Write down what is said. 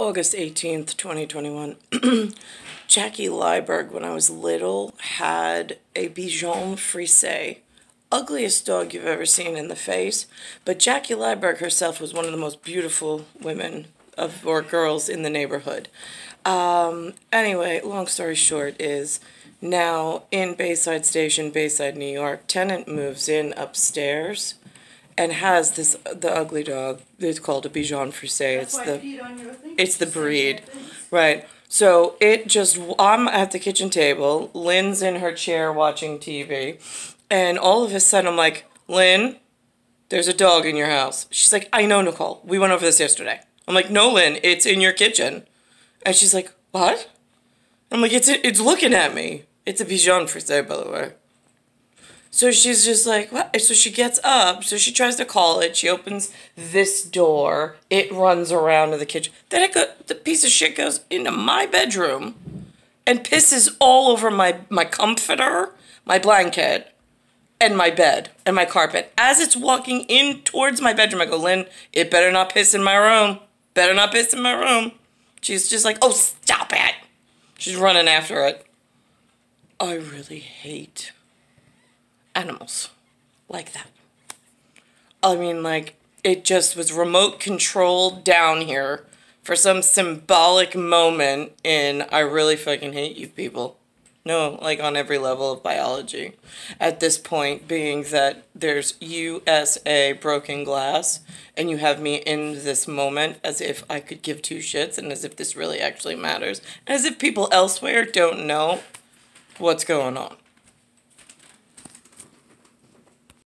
August 18th, 2021. Jackie Lieberg, when I was little, had a Bichon Frise. Ugliest dog you've ever seen in the face. But Jackie Lieberg herself was one of the most beautiful women of or girls in the neighborhood. Um, anyway, long story short is now in Bayside Station, Bayside, New York, tenant moves in upstairs and has this the ugly dog. It's called a Bichon Frise. It's the it's the breed, right? So it just I'm at the kitchen table. Lynn's in her chair watching TV, and all of a sudden I'm like, Lynn, there's a dog in your house. She's like, I know, Nicole. We went over this yesterday. I'm like, no, Lynn, it's in your kitchen. And she's like, what? I'm like, it's it's looking at me. It's a Bichon Frise, by the way. So she's just like, what? So she gets up. So she tries to call it. She opens this door. It runs around to the kitchen. Then it go, the piece of shit goes into my bedroom and pisses all over my, my comforter, my blanket, and my bed and my carpet. As it's walking in towards my bedroom, I go, Lynn, it better not piss in my room. Better not piss in my room. She's just like, oh, stop it. She's running after it. I really hate animals like that. I mean, like, it just was remote controlled down here for some symbolic moment in I really fucking hate you people. No, like on every level of biology. At this point, being that there's USA broken glass, and you have me in this moment as if I could give two shits and as if this really actually matters, as if people elsewhere don't know what's going on.